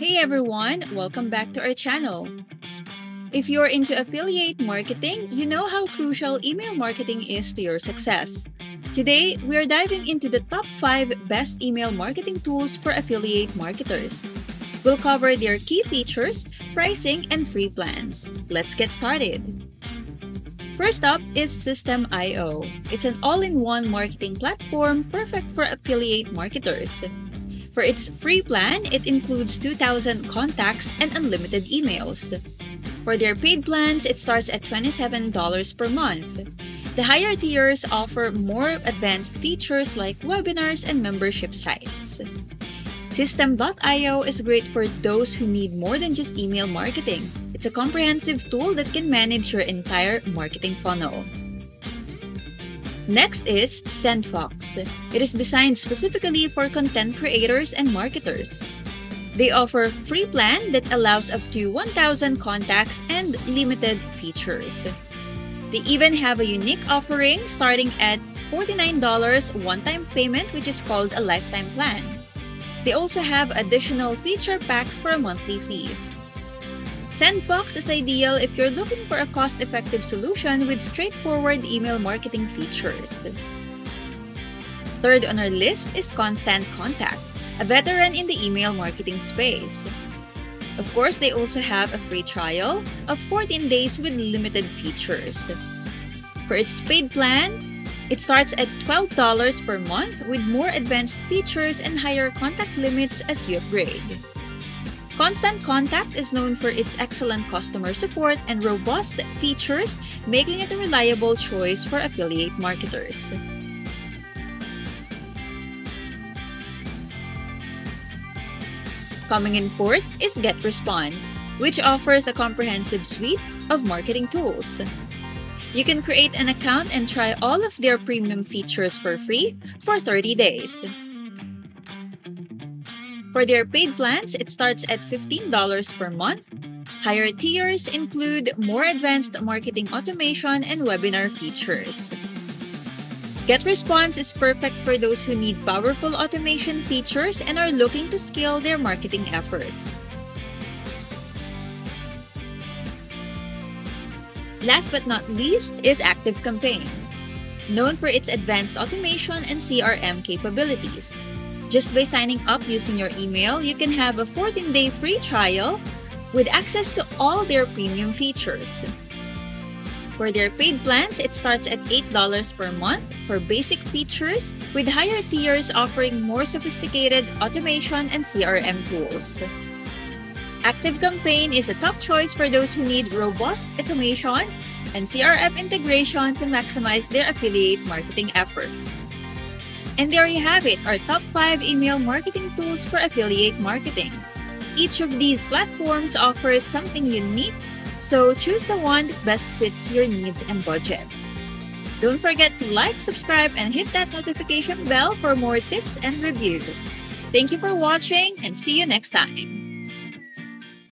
Hey everyone, welcome back to our channel. If you're into affiliate marketing, you know how crucial email marketing is to your success. Today, we are diving into the top 5 best email marketing tools for affiliate marketers. We'll cover their key features, pricing, and free plans. Let's get started. First up is Systeme.io. It's an all in one marketing platform perfect for affiliate marketers. For its free plan, it includes 2,000 contacts and unlimited emails. For their paid plans, it starts at $27 per month. The higher tiers offer more advanced features like webinars and membership sites. Systeme.io is great for those who need more than just email marketing. It's a comprehensive tool that can manage your entire marketing funnel. Next is SendFox. It is designed specifically for content creators and marketers. They offer free plan that allows up to 1,000 contacts and limited features. They even have a unique offering starting at $49 one-time payment which is called a lifetime plan. They also have additional feature packs for a monthly fee. SendFox is ideal if you're looking for a cost-effective solution with straightforward email marketing features. Third on our list is Constant Contact, a veteran in the email marketing space. Of course, they also have a free trial of 14 days with limited features. For its paid plan, it starts at $12 per month with more advanced features and higher contact limits as you upgrade. Constant Contact is known for its excellent customer support and robust features, making it a reliable choice for affiliate marketers. Coming in fourth is GetResponse, which offers a comprehensive suite of marketing tools. You can create an account and try all of their premium features for free for 30 days. For their paid plans, it starts at $15 per month. Higher tiers include more advanced marketing automation and webinar features. GetResponse is perfect for those who need powerful automation features and are looking to scale their marketing efforts. Last but not least is ActiveCampaign, known for its advanced automation and CRM capabilities. Just by signing up using your email, you can have a 14-day free trial with access to all their premium features. For their paid plans, it starts at $8 per month for basic features, with higher tiers offering more sophisticated automation and CRM tools. ActiveCampaign is a top choice for those who need robust automation and CRM integration to maximize their affiliate marketing efforts. And there you have it, our top 5 email marketing tools for affiliate marketing. Each of these platforms offers something unique, so choose the one that best fits your needs and budget. Don't forget to like, subscribe, and hit that notification bell for more tips and reviews. Thank you for watching and see you next time.